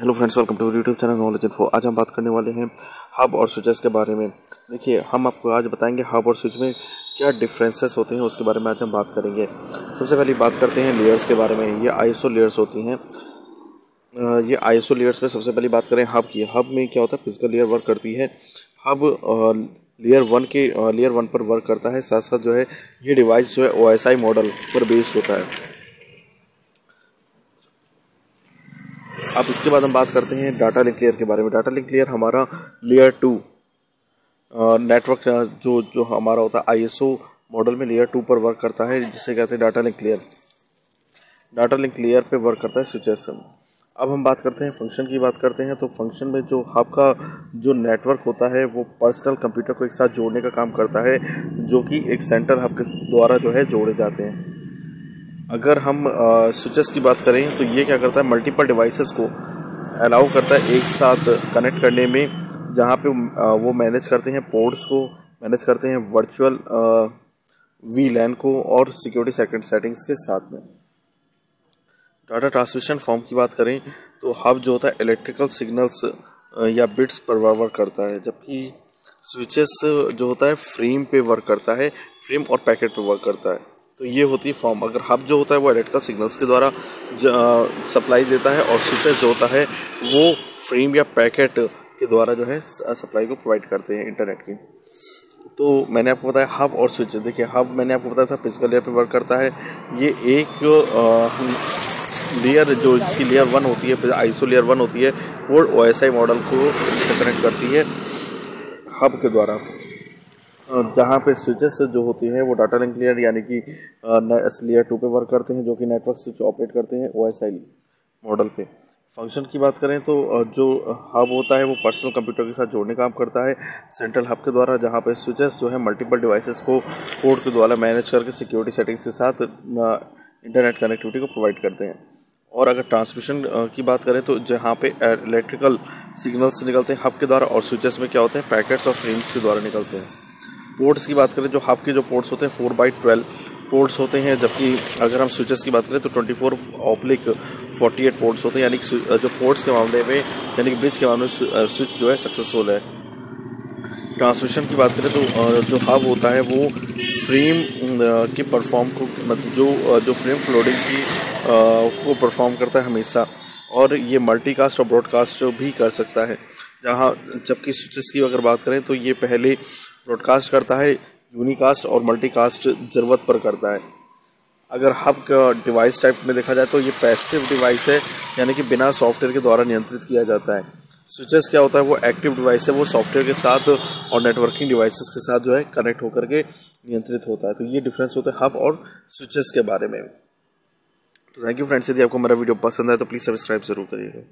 Hello friends welcome to YouTube channel knowledge info आज हम बात करने वाले हैं हब और स्विचेस के बारे में। देखिए, हम आपको आज बताएँगे हब और स्विच में क्या डिफरेंसेस होते हैं, उसके बारे में आज हम बात करेंगे। सबसे पहले बात करते हैं लेयर्स के बारे में। ये आईएसओ लेयर्स होती हैं। ये आईएसओ लेयर्स में सबसे पहले बात करें हब की। हब में क्या होता है? फ़िज़िकल लेयर वर्क करती है। हब लेयर वन के लेयर वन पर वर्क करता है। साथ साथ जो है, ये डिवाइस जो है ओ मॉडल पर बेस्ड होता है। अब इसके बाद हम बात करते हैं डाटा लिंक लेयर के बारे में। डाटा लिंक लेयर हमारा लेयर टू नेटवर्क जो जो हमारा होता है आईएसओ मॉडल में लेयर टू पर वर्क करता है, जिसे कहते हैं data link layer. Data link layer पे वर्क करता है स्विचेस। अब हम बात करते हैं फ़ंक्शन की बात करते हैं तो फ़ंक्शन में जो हब का जो नेटवर्क होता है, वो पर्सनल कंप्यूटर को एक साथ जोड़ने का काम करता है, जो कि एक सेंटर हब के द्वारा जो है जोड़े जाते हैं। अगर हम स्विचेस की बात करें तो ये क्या करता है मल्टीपल डिवाइसेस को अलाउ करता है एक साथ कनेक्ट करने में, जहाँ पे वो मैनेज करते हैं पोर्ट्स को मैनेज करते हैं वर्चुअल वी लैन को और सिक्योरिटी सेकेंड सेटिंग्स के साथ में। डाटा ट्रांसमिशन फॉर्म की बात करें तो हब जो होता है इलेक्ट्रिकल सिग्नल्स या बिट्स पर वर्क करता है, जबकि स्विचेस जो होता है फ्रेम पे वर्क करता है फ्रेम और पैकेट पे वर्क करता है। तो ये होती है फॉर्म अगर हब जो होता है वो इलेक्ट्रिकल सिग्नल्स के द्वारा सप्लाई देता है और स्विचेस जो होता है, वो फ्रेम या पैकेट के द्वारा जो है सप्लाई को प्रोवाइड करते हैं इंटरनेट की। तो मैंने आपको बताया हब और स्विच देखिए हब मैंने आपको बताया था फ़िज़िकल लेयर पे वर्क करता है। ये एक लेयर जो इसकी लेयर वन होती है आईसो लेयर वन होती है, वो ओएसआई मॉडल को कनेक्ट करती है हब के द्वारा। जहाँ पे स्विचेस जो होती हैं, वो डाटा लिंक लेयर यानी कि लेयर टू पे वर्क करते हैं, जो कि नेटवर्क स्विच ऑपरेट करते हैं ओएसआई मॉडल पे। फ़ंक्शन की बात करें तो जो हब होता है, वो पर्सनल कंप्यूटर के साथ जोड़ने का काम करता है। सेंट्रल हब के द्वारा जहाँ पे स्विचेस जो है मल्टीपल डिवाइसेस को कोड के द्वारा मैनेज करके सिक्योरिटी सेटिंग्स के साथ इंटरनेट कनेक्टिविटी को प्रोवाइड करते हैं। और अगर ट्रांसमिशन की बात करें तो जहाँ पे इलेक्ट्रिकल सिग्नल्स निकलते हैं हब के द्वारा और स्विचेस में क्या होते हैं पैकेट्स और फ्रेम्स के द्वारा निकलते हैं। पोर्ट्स की बात करें, जो हब के जो पोर्ट्स होते हैं फोर बाई ट्वेल्व पोर्ट्स होते हैं, जबकि अगर हम स्विचेस की बात करें तो ट्वेंटी फोर ऑप्लिक फोर्टी एट पोर्ट्स होते हैं, यानी कि जो पोर्ट्स के मामले में, यानी कि ब्रिज के मामले में स्विच जो है सक्सेसफुल है। ट्रांसमिशन की बात करें तो जो हब होता है, वो फ्रेम के परफॉर्म को मतलब जो जो फ्रेम फ्लोडिंग की को परफॉर्म करता है हमेशा, और ये मल्टीकास्ट और ब्रॉडकास्ट भी कर सकता है। जहाँ, जबकि स्विचेस की अगर बात करें तो ये पहले ब्रॉडकास्ट करता है यूनिकास्ट और मल्टीकास्ट ज़रूरत पर करता है। अगर हब का डिवाइस टाइप में देखा जाए तो ये पैसिव डिवाइस है, यानी कि बिना सॉफ्टवेयर के द्वारा नियंत्रित किया जाता है। स्विचेस क्या होता है? वो एक्टिव डिवाइस है, वो सॉफ्टवेयर के साथ और नेटवर्किंग डिवाइसेस के साथ जो है कनेक्ट होकर के नियंत्रित होता है। तो ये डिफरेंस होता है हब और स्विचेस के बारे में। तो थैंक यू फ्रेंड्स यदि आपको मेरा वीडियो पसंद है तो प्लीज़ सब्सक्राइब ज़रूर करिएगा।